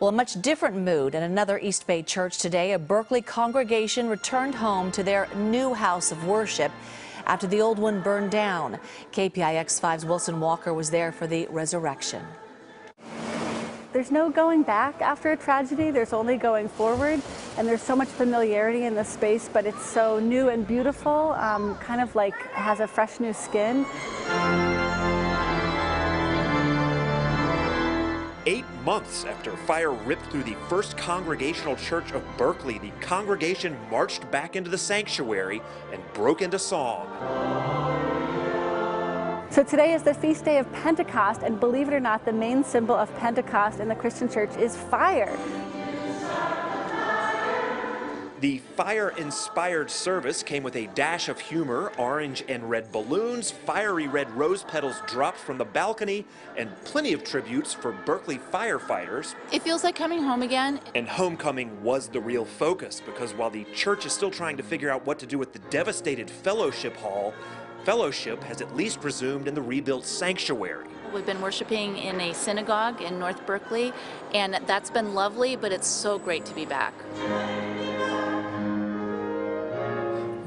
Well, a much different mood in another East Bay church today. A Berkeley congregation returned home to their new house of worship after the old one burned down. KPIX 5's Wilson Walker was there for the resurrection. There's no going back after a tragedy, there's only going forward, and there's so much familiarity in the space, but it's so new and beautiful, um, kind of like has a fresh new skin. Eight months after fire ripped through the First Congregational Church of Berkeley, the congregation marched back into the sanctuary and broke into song. So today is the feast day of Pentecost, and believe it or not, the main symbol of Pentecost in the Christian church is fire. The fire inspired service came with a dash of humor, orange and red balloons, fiery red rose petals dropped from the balcony, and plenty of tributes for Berkeley firefighters. It feels like coming home again. And homecoming was the real focus because while the church is still trying to figure out what to do with the devastated fellowship hall, fellowship has at least resumed in the rebuilt sanctuary. We've been worshiping in a synagogue in North Berkeley, and that's been lovely, but it's so great to be back.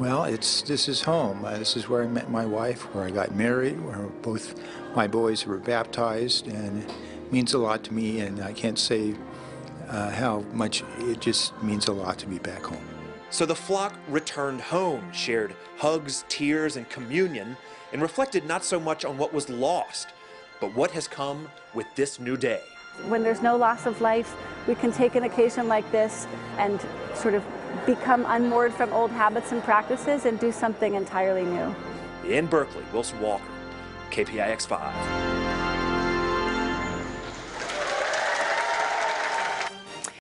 Well, it's this is home. Uh, this is where I met my wife, where I got married, where both my boys were baptized, and it means a lot to me. And I can't say uh, how much it just means a lot to be back home. So the flock returned home, shared hugs, tears, and communion, and reflected not so much on what was lost, but what has come with this new day. When there's no loss of life, we can take an occasion like this and sort of become unmoored from old habits and practices and do something entirely new. In Berkeley, Wilson Walker, KPIX 5.